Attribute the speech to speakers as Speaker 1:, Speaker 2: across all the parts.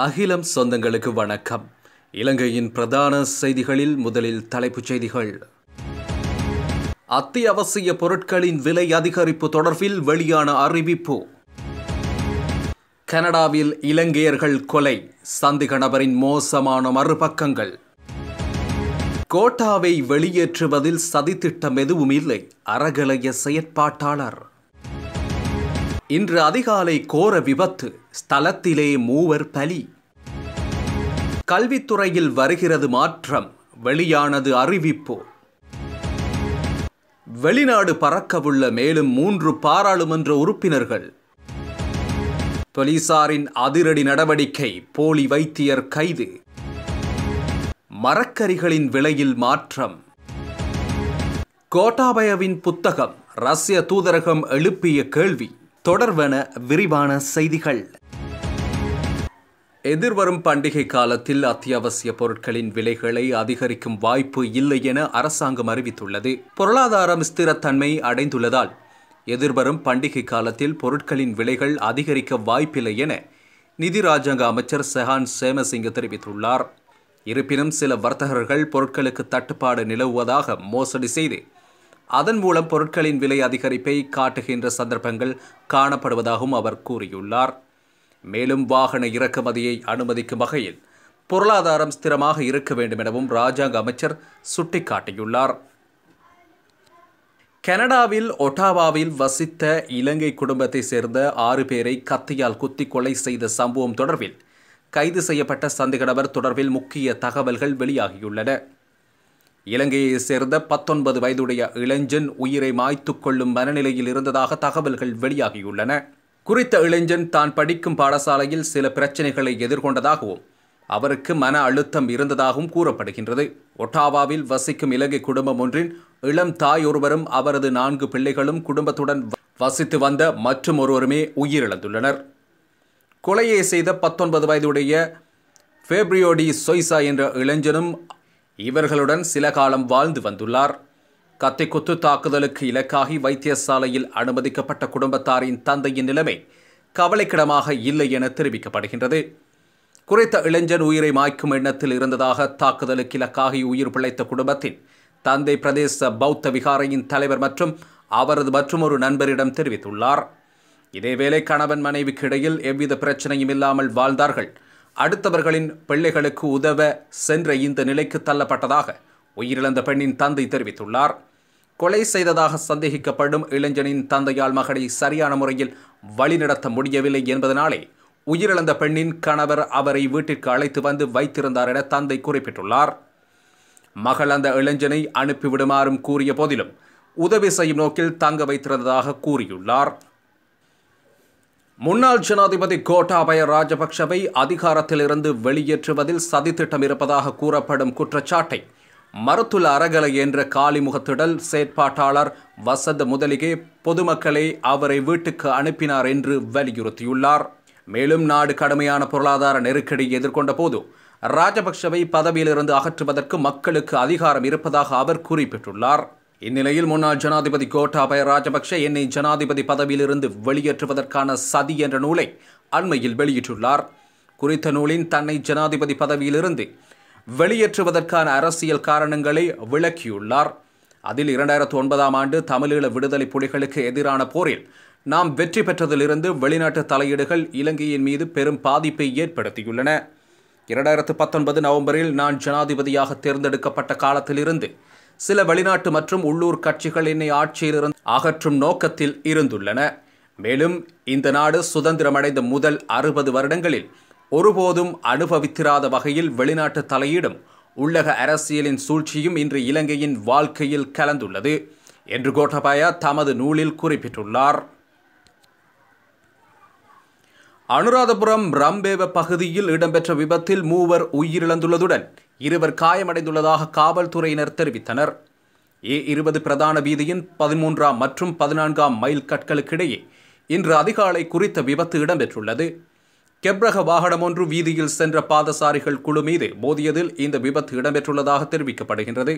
Speaker 1: அகிலம் சொந்தங்களுக்கு வணக்கம். இலங்கையின் பிரதான செய்திகளில் முதலில் தலைப்புச் செய்திகள். அத்தியாவசிய பொருட்களின் விலை அதிகரிப்பு தொடர்பில் வெளியான அறிவிப்பு. கனடாவில் இலங்கையர்கள் கொலை சந்திக நபரின் மோசமான மறுபக்கங்கள். கோட்டாவை வெளியேற்றுவதில் சதித்திட்டம் எதுவும் இல்லை அறகலைய செயற்பாட்டாளர். இன்று அதிகாலை கோர விபத்து. ஸ்தலத்திலே மூவர் பலி. கல்வித்துறையில் வருகிறது மாற்றம். வெளியானது அறிவிப்பு. வெளிநாடு பறக்கவுள்ள மேலும் மூன்று பாராளுமன்ற உறுப்பினர்கள். போலீசாரின் அதிரடி நடவடிக்கை போலி வைத்தியர் கைது. மரக்கரிகளின் விலையில் மாற்றம். கோட்டாபயவின் புத்தகம் ரஷ்ய தூதரகம் எழுப்பிய கேள்வி. தொடர்வன விரிவான செய்திகள். எதிர்வரும் பண்டிகை காலத்தில் அத்தியாவசிய பொருட்களின் விலைகளை அதிகரிக்கும் வாய்ப்பு இல்லை என அரசாங்கம் அறிவித்துள்ளது. பொருளாதாரம் ஸ்திரத்தன்மை அடைந்துள்ளதால் எதிர்வரும் பண்டிகை காலத்தில் பொருட்களின் விலைகள் அதிகரிக்க வாய்ப்பில்லை என நிதி ராஜாங்க அமைச்சர் செஹான் சேமசிங்க தெரிவித்துள்ளார். இருப்பினும் சில வர்த்தகர்கள் பொருட்களுக்கு தட்டுப்பாடு நிலவுவதாக மோசடி செய்து அதன் மூலம் பொருட்களின் விலை அதிகரிப்பை காட்டுகின்ற சந்தர்ப்பங்கள் காணப்படுவதாகவும் அவர் கூறியுள்ளார். மேலும் வாகன இறக்குமதியை அனுமதிக்கும் வகையில் பொருளாதாரம் ஸ்திரமாக இருக்க வேண்டும் எனவும் ராஜாங்க அமைச்சர் சுட்டிக்காட்டியுள்ளார். கனடாவில் ஒட்டாவாவில் வசித்த இலங்கை குடும்பத்தை சேர்ந்த ஆறு பேரை கத்தியால் குத்தி கொலை செய்த சம்பவம் தொடர்பில் கைது செய்யப்பட்ட சந்தேக நபர் தொடர்பில் முக்கிய தகவல்கள் வெளியாகியுள்ளன. இலங்கையை சேர்ந்த பத்தொன்பது வயதுடைய இளைஞன் உயிரை மாய்த்து கொள்ளும் மனநிலையில் இருந்ததாக தகவல்கள் வெளியாகியுள்ளன. குறித்த இளைஞன் தான் படிக்கும் பாடசாலையில் சில பிரச்சனைகளை எதிர்கொண்டதாகவும் அவருக்கு மன அழுத்தம் இருந்ததாகவும் கூறப்படுகின்றது. ஒட்டாவாவில் வசிக்கும் இலங்கை குடும்பம் ஒன்றின் இளம் தாய் ஒருவரும் அவரது நான்கு பிள்ளைகளும் குடும்பத்துடன் வசித்து வந்த மற்றும் ஒருவருமே உயிரிழந்துள்ளனர். கொலையை செய்த பத்தொன்பது வயதுடைய ஃபேப்ரியோடி சொய்சா என்ற இளைஞனும் இவர்களுடன் சில காலம் வாழ்ந்து வந்துள்ளார். கத்தி குத்து தாக்குதலுக்கு இலக்காகி வைத்தியசாலையில் அனுமதிக்கப்பட்ட குடும்பத்தாரின் தந்தையின் நிலைமை கவலைக்கிடமாக இல்லை என தெரிவிக்கப்படுகின்றது. குறைத்த இளைஞன் உயிரை மாய்க்கும் எண்ணத்தில் இருந்ததாக தாக்குதலுக்கு இலக்காகி உயிர் பிழைத்த குடும்பத்தின் தந்தை பிரதேச பௌத்த விகாரையின் தலைவர் மற்றும் அவரது மற்றொரு நண்பரிடம் தெரிவித்துள்ளார். இதேவேளை கணவன் மனைவிக்கு இடையில் எவ்வித பிரச்சனையும் இல்லாமல் வாழ்ந்தார்கள். அடுத்தவர்களின் பிள்ளைகளுக்கு உதவ சென்ற இந்த நிலைக்கு தள்ளப்பட்டதாக உயிரிழந்த பெண்ணின் தந்தை தெரிவித்துள்ளார். கொலை செய்ததாக சந்தேகிக்கப்படும் இளைஞனின் தந்தையால் மகனை சரியான முறையில் வழிநடத்த முடியவில்லை என்பதனாலே உயிரிழந்த பெண்ணின் கணவர் அவரை வீட்டிற்கு அழைத்து வந்து வைத்திருந்தார் என தந்தை குறிப்பிட்டுள்ளார். மகள் அந்த இளைஞனை அனுப்பிவிடுமாறும் கூறிய போதிலும் உதவி செய்யும் நோக்கில் தங்க வைத்திருந்ததாக கூறியுள்ளார். முன்னாள் ஜனாதிபதி கோட்டாபய ராஜபக்ஷவை அதிகாரத்திலிருந்து வெளியேற்றுவதில் சதித்திட்டம் இருப்பதாக கூறப்படும் குற்றச்சாட்டை மருத்துவ அறகலை என்ற காலிமுகத்திடல் செயற்பாட்டாளர் வசந்த முதலிகே பொதுமக்களை அவரை வீட்டுக்கு அனுப்பினார் என்று வலியுறுத்தியுள்ளார். மேலும் நாடு கடுமையான பொருளாதார நெருக்கடி எதிர்கொண்ட போது ராஜபக்ஷவை பதவியிலிருந்து அகற்றுவதற்கு மக்களுக்கு அதிகாரம் இருப்பதாக அவர் குறிப்பிட்டுள்ளார். இந்நிலையில் முன்னாள் ஜனாதிபதி கோட்டாபய ராஜபக்ஷ என்னை ஜனாதிபதி பதவியிலிருந்து வெளியேற்றுவதற்கான சதி என்ற நூலை அண்மையில் வெளியிட்டுள்ளார். குறித்த நூலின் தன்னை ஜனாதிபதி பதவியிலிருந்து வெளியேற்றுவதற்கான அரசியல் காரணங்களை விளக்கியுள்ளார். அதில் இரண்டாயிரத்து ஒன்பதாம் ஆண்டு தமிழீழ விடுதலை புலிகளுக்கு எதிரான போரில் நாம் வெற்றி பெற்றதிலிருந்து வெளிநாட்டு தலையீடுகள் இலங்கையின் மீது பெரும் பாதிப்பை ஏற்படுத்தியுள்ளன. இரண்டாயிரத்து பத்தொன்பது நவம்பரில் நான் ஜனாதிபதியாக தேர்ந்தெடுக்கப்பட்ட காலத்திலிருந்து சில வெளிநாட்டு மற்றும் உள்ளூர் கட்சிகள் என்னை ஆட்சியிலிருந்து அகற்றும் நோக்கத்தில் இருந்துள்ளன. மேலும் இந்த நாடு சுதந்திரமடைந்த முதல் அறுபது வருடங்களில் ஒருபோதும் அனுபவித்திராத வகையில் வெளிநாட்டு தலையீடும் உள்ளக அரசியலின் சூழ்ச்சியும் இன்று இலங்கையின் வாழ்க்கையில் கலந்துள்ளது என்று கோட்டபாயா தமது நூலில் குறிப்பிட்டுள்ளார். அனுராதபுரம் ரம்பேவ பகுதியில் இடம்பெற்ற விபத்தில் மூவர் உயிரிழந்துள்ளதுடன் இருவர் காயமடைந்துள்ளதாக காவல்துறையினர் தெரிவித்தனர். ஏ இருபது பிரதான வீதியின் பதிமூன்றாம் மற்றும் பதினான்காம் மைல் கற்களுக்கிடையே இன்று அதிகாலை குறித்த விபத்து இடம்பெற்றுள்ளது. கெப்ரக வாகனம் ஒன்று வீதியில் சென்ற பாதசாரிகள் குழு மீது மோதியதில் இந்த விபத்து இடம்பெற்றுள்ளதாக தெரிவிக்கப்படுகின்றது.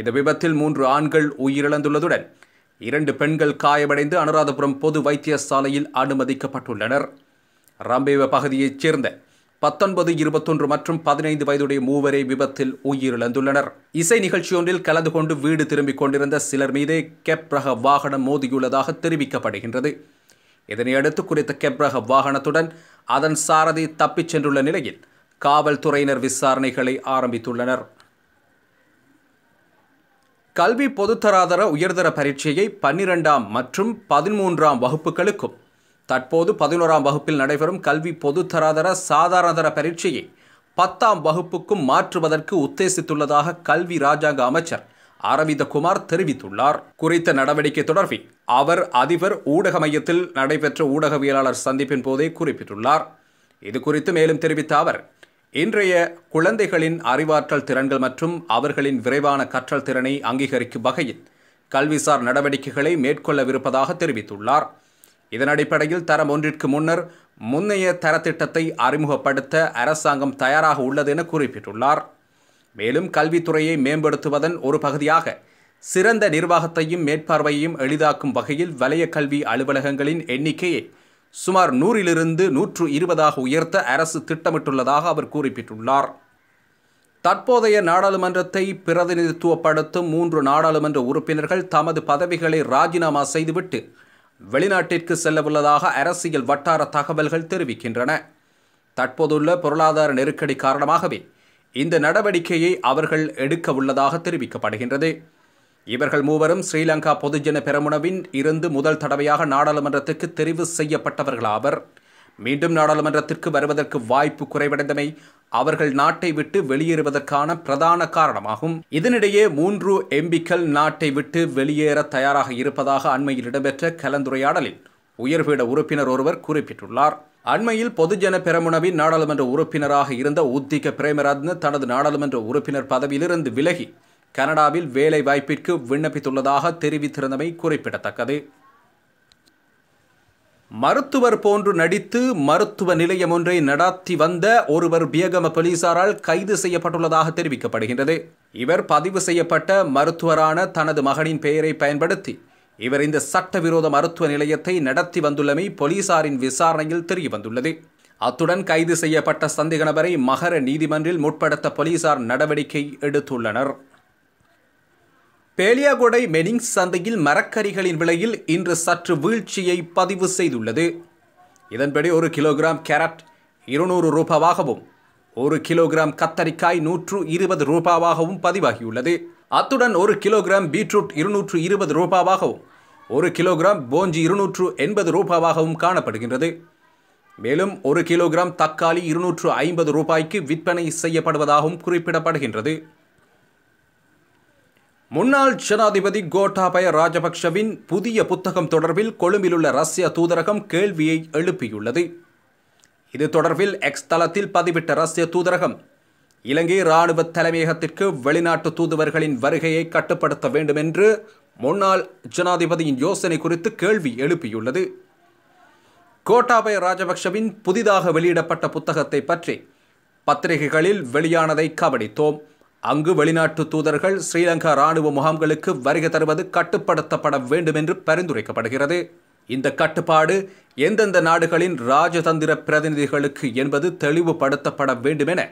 Speaker 1: இந்த விபத்தில் மூன்று ஆண்கள் உயிரிழந்துள்ளதுடன் இரண்டு பெண்கள் காயமடைந்து அனுராதபுரம் பொது வைத்தியசாலையில் அனுமதிக்கப்பட்டுள்ளனர். ரம்பேவ பகுதியைச் சேர்ந்த பத்தொன்பது இருபத்தொன்று மற்றும் பதினைந்து வயதுடைய மூவரே விபத்தில் உயிரிழந்துள்ளனர். இசை நிகழ்ச்சியொன்றில் கலந்து கொண்டு வீடு திரும்பிக் கொண்டிருந்த சிலர் மீதே கெப்ரக வாகனம் மோதியுள்ளதாக தெரிவிக்கப்படுகின்றது. இதனையடுத்து குறித்த கெப்ரக வாகனத்துடன் அதன் சாரதி தப்பிச் சென்றுள்ள நிலையில் காவல்துறையினர் விசாரணைகளை ஆரம்பித்துள்ளனர். கல்வி பொதுத்தராதர உயர்தர பரீட்சையை பன்னிரெண்டாம் மற்றும் பதிமூன்றாம் வகுப்புகளுக்கும் தற்போது பதினோராம் வகுப்பில் நடைபெறும் கல்வி பொதுத்தராதர சாதாரணதர பரீட்சையை பத்தாம் வகுப்புக்கும் மாற்றுவதற்கு உத்தேசித்துள்ளதாக கல்வி ராஜாங்க அமைச்சர் அரவிந்தகுமார் தெரிவித்துள்ளார். குறித்த நடவடிக்கை தொடர்பில் அவர் அதிபர் ஊடக மையத்தில் நடைபெற்ற ஊடகவியலாளர் சந்திப்பின் போதே குறிப்பிட்டுள்ளார். இது குறித்து மேலும் தெரிவித்த அவர் இன்றைய குழந்தைகளின் அறிவாற்றல் திறன்கள் மற்றும் அவர்களின் விரைவான கற்றல் திறனை அங்கீகரிக்கும் வகையில் கல்விசார் நடவடிக்கைகளை மேற்கொள்ளவிருப்பதாக தெரிவித்துள்ளார். இதன் அடிப்படையில் தரம் ஒன்றிற்கு முன்னர் முன்னைய தரத்திட்டத்தை அறிமுகப்படுத்த அரசாங்கம் தயாராக உள்ளது என குறிப்பிட்டுள்ளார். மேலும் கல்வித்துறையை மேம்படுத்துவதன் ஒரு பகுதியாக சிறந்த நிர்வாகத்தையும் மேற்பார்வையையும் எளிதாக்கும் வகையில் வலய கல்வி அலுவலகங்களின் எண்ணிக்கையை சுமார் நூறிலிருந்து நூற்று இருபதாக உயர்த்த அரசு திட்டமிட்டுள்ளதாக அவர் குறிப்பிட்டுள்ளார். தற்போதைய நாடாளுமன்றத்தை பிரதிநிதித்துவப்படுத்தும் மூன்று நாடாளுமன்ற உறுப்பினர்கள் தமது பதவிகளை ராஜினாமா செய்துவிட்டு வெளிநாட்டிற்கு செல்லவுள்ளதாக அரசியல் வட்டார தகவல்கள் தெரிவிக்கின்றன. தற்போதுள்ள பொருளாதார நெருக்கடி காரணமாகவே இந்த நடவடிக்கையை அவர்கள் எடுக்க உள்ளதாக தெரிவிக்கப்படுகின்றது. இவர்கள் மூவரும் ஸ்ரீலங்கா பொதுஜன பெரமுனவின் இருந்து முதல் தடவையாக நாடாளுமன்றத்துக்கு தெரிவு செய்யப்பட்டவர்களாவர். மீண்டும் நாடாளுமன்றத்திற்கு வருவதற்கு வாய்ப்பு குறைவடைந்தமை அவர்கள் நாட்டை விட்டு வெளியேறுவதற்கான பிரதான காரணமாகும். இதனிடையே மூன்று எம்பிக்கள் நாட்டை விட்டு வெளியேற தயாராக இருப்பதாக அண்மையில் இடம்பெற்ற கலந்துரையாடலில் உயர்பீட உறுப்பினர் ஒருவர் குறிப்பிட்டுள்ளார். அண்மையில் பொதுஜன பெரமுனவின் நாடாளுமன்ற உறுப்பினராக இருந்த உத்திக பிரேமரத்ன தனது நாடாளுமன்ற உறுப்பினர் பதவியிலிருந்து விலகி கனடாவில் வேலை வாய்ப்பிற்கு விண்ணப்பித்துள்ளதாக தெரிவித்திருந்தமை குறிப்பிடத்தக்கது. மருத்துவர் போன்று நடித்து மருத்துவ நிலையம் ஒன்றை நடாத்தி வந்த ஒருவர் பியகம போலீசாரால் கைது செய்யப்பட்டுள்ளதாக தெரிவிக்கப்படுகின்றது. இவர் பதிவு செய்யப்பட்ட மருத்துவரான தனது மகனின் பெயரை பயன்படுத்தி இவர் இந்த சட்டவிரோத மருத்துவ நிலையத்தை நடத்தி வந்துள்ளமை போலீசாரின் விசாரணையில் தெரியவந்துள்ளது அத்துடன் கைது செய்யப்பட்ட சந்தேக நபரை மகர நீதிமன்றில் முற்படுத்த போலீசார் நடவடிக்கை எடுத்துள்ளனர். பேலியாகொடை மெனிங் சந்தையில் மரக்கறிகளின் விலையில் இன்று சற்று வீழ்ச்சியை பதிவு செய்துள்ளது. இதன்படி ஒரு கிலோகிராம் கேரட் இருநூறு ரூபாவாகவும் ஒரு கிலோகிராம் கத்தரிக்காய் நூற்று இருபது ரூபாவாகவும் பதிவாகியுள்ளது. அத்துடன் ஒரு கிலோகிராம் பீட்ரூட் இருநூற்று இருபது ரூபாவாகவும் ஒரு கிலோகிராம் போஞ்சி இருநூற்று எண்பது ரூபாவாகவும் காணப்படுகின்றது. மேலும் ஒரு கிலோகிராம் தக்காளி இருநூற்று ஐம்பது ரூபாய்க்கு விற்பனை செய்யப்படுவதாகவும் குறிப்பிடப்படுகின்றது. முன்னாள் ஜனாதிபதி கோட்டாபய ராஜபக்ஷவின் புதிய புத்தகம் தொடர்பில் கொழும்பிலுள்ள ரஷ்ய தூதரகம் கேள்வியை எழுப்பியுள்ளது. இது தொடர்பில் எக்ஸ் தளத்தில் பதிவிட்ட ரஷ்ய தூதரகம் இலங்கை இராணுவ தலைமையகத்திற்கு வெளிநாட்டு தூதுவர்களின் வருகையை கட்டுப்படுத்த வேண்டும் என்று முன்னாள் ஜனாதிபதியின் யோசனை குறித்து கேள்வி எழுப்பியுள்ளது. கோட்டாபய ராஜபக்ஷவின் புதிதாக வெளியிடப்பட்ட புத்தகத்தை பற்றி பத்திரிகைகளில் வெளியானதை கவனித்தோம். அங்கு வெளிநாட்டு தூதர்கள் ஸ்ரீலங்கா ராணுவ முகாம்களுக்கு வருகை தருவது கட்டுப்படுத்தப்பட வேண்டும் என்று பரிந்துரைக்கப்படுகிறது. இந்த கட்டுப்பாடு எந்தெந்த நாடுகளின் ராஜதந்திர பிரதிநிதிகளுக்கு என்பது தெளிவுபடுத்தப்பட வேண்டும் என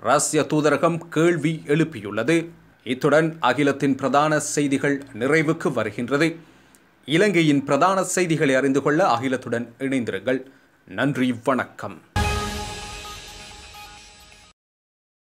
Speaker 1: ரஷ்ய தூதரகம் கேள்வி எழுப்பியுள்ளது. இத்துடன் அகிலத்தின் பிரதான செய்திகள் நிறைவுக்கு வருகின்றது. இலங்கையின் பிரதான செய்திகளை அறிந்து கொள்ள அகிலத்துடன் இணைந்திருங்கள். நன்றி வணக்கம்.